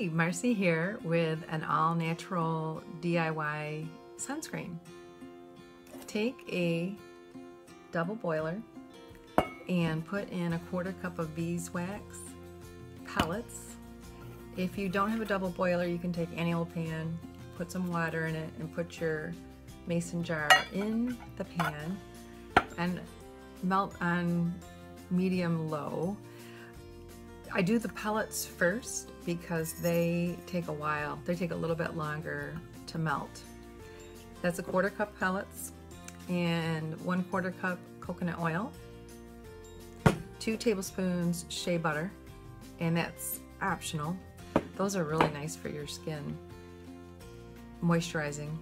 Hey, Marcy here with an all-natural DIY sunscreen. Take a double boiler and put in a quarter cup of beeswax pellets. If you don't have a double boiler, you can take any old pan, put some water in it, and put your mason jar in the pan and melt on medium low. I do the pellets first because they take a while. They take a little bit longer to melt. That's a quarter cup pellets and one quarter cup coconut oil, two tablespoons shea butter, and that's optional. Those are really nice for your skin. Moisturizing.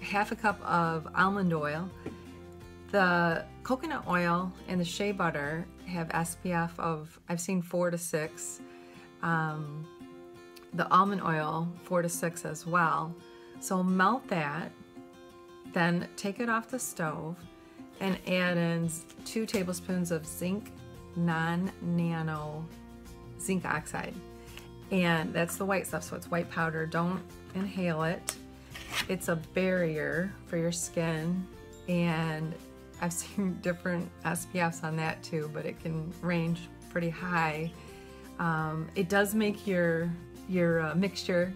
Half a cup of almond oil. The coconut oil and the shea butter have SPF of, I've seen four to six. Um, the almond oil, four to six as well. So melt that, then take it off the stove and add in two tablespoons of zinc non-nano zinc oxide. And that's the white stuff, so it's white powder. Don't inhale it. It's a barrier for your skin and I've seen different SPFs on that too, but it can range pretty high. Um, it does make your your uh, mixture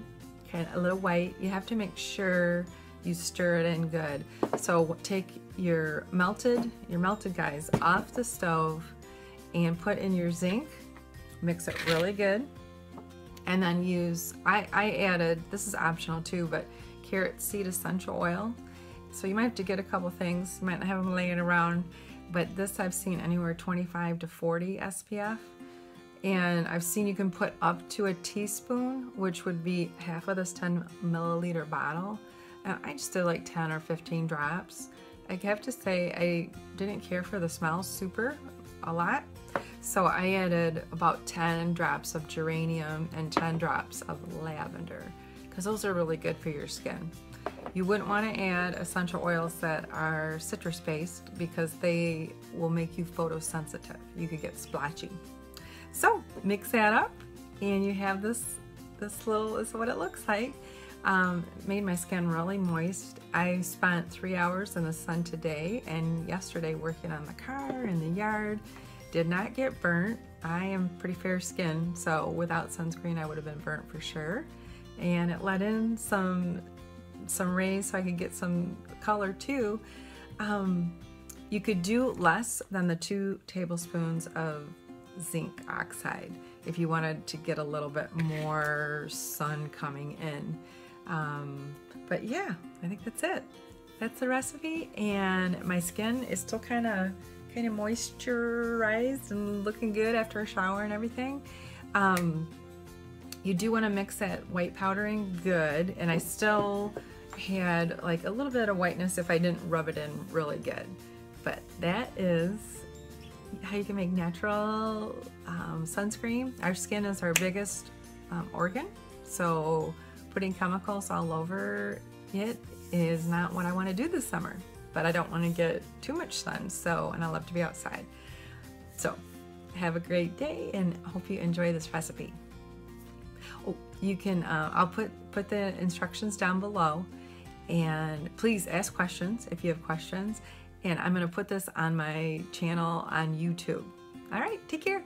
kind of a little white. You have to make sure you stir it in good. So take your melted your melted guys off the stove and put in your zinc. Mix it really good, and then use. I I added this is optional too, but carrot seed essential oil so you might have to get a couple things, you might not have them laying around, but this I've seen anywhere 25 to 40 SPF. And I've seen you can put up to a teaspoon, which would be half of this 10 milliliter bottle. And I just did like 10 or 15 drops. I have to say I didn't care for the smell super a lot. So I added about 10 drops of geranium and 10 drops of lavender because those are really good for your skin. You wouldn't want to add essential oils that are citrus based because they will make you photosensitive. You could get splotchy. So mix that up and you have this, this little, is what it looks like. Um, made my skin really moist. I spent three hours in the sun today and yesterday working on the car in the yard. Did not get burnt. I am pretty fair skinned, so without sunscreen I would have been burnt for sure. And it let in some some rays so I could get some color too. Um, you could do less than the two tablespoons of zinc oxide if you wanted to get a little bit more sun coming in. Um, but yeah, I think that's it. That's the recipe and my skin is still kind of kind of moisturized and looking good after a shower and everything. Um, you do want to mix that white powdering good and I still had like a little bit of whiteness if I didn't rub it in really good. But that is how you can make natural um, sunscreen. Our skin is our biggest um, organ, so putting chemicals all over it is not what I want to do this summer. But I don't want to get too much sun, so, and I love to be outside. So, have a great day and hope you enjoy this recipe. You can, uh, I'll put, put the instructions down below and please ask questions if you have questions. And I'm going to put this on my channel on YouTube. All right, take care.